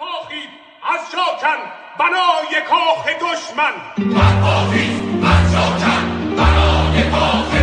برپاخید از شاکن بنای کاخ دشمن. برپاخید از شاکن بنای کاخ